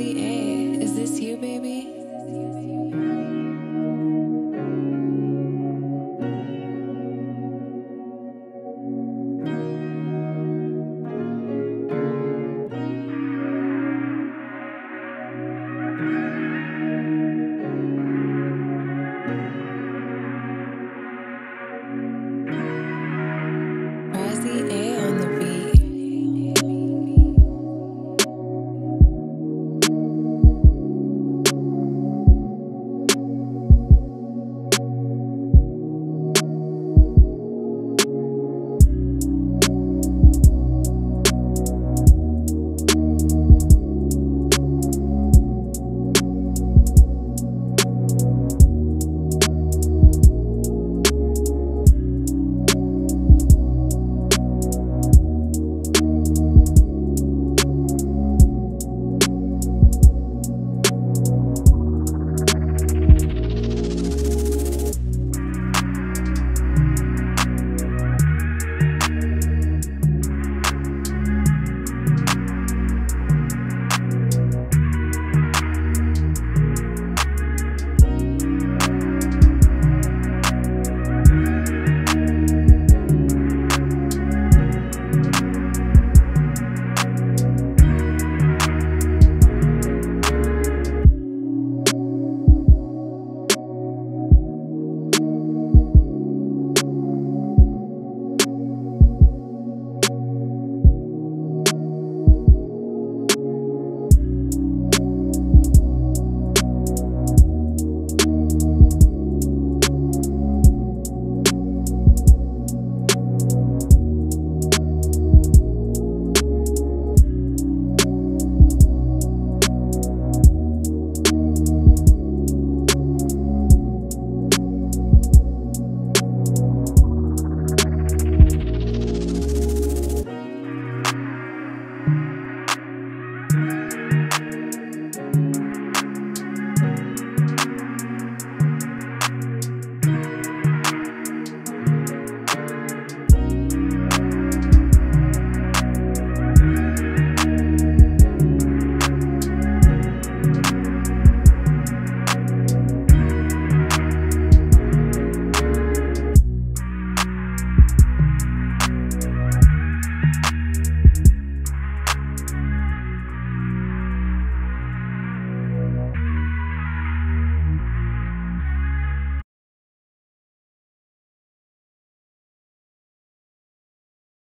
air. Is this you, baby?